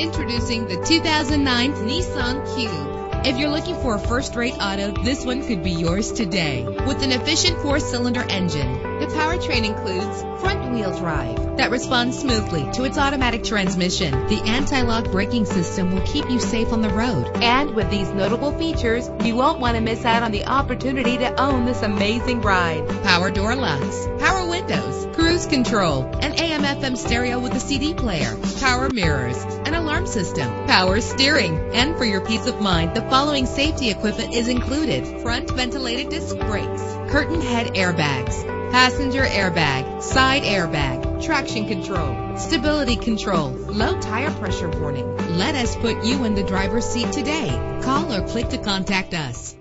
Introducing the 2009 Nissan Cube. If you're looking for a first-rate auto, this one could be yours today. With an efficient four-cylinder engine, the powertrain includes front-wheel drive that responds smoothly to its automatic transmission. The anti-lock braking system will keep you safe on the road. And with these notable features, you won't want to miss out on the opportunity to own this amazing ride. Power door locks, power windows, cruise control, an AM FM stereo with a CD player, power mirrors, alarm system, power steering. And for your peace of mind, the following safety equipment is included. Front ventilated disc brakes, curtain head airbags, passenger airbag, side airbag, traction control, stability control, low tire pressure warning. Let us put you in the driver's seat today. Call or click to contact us.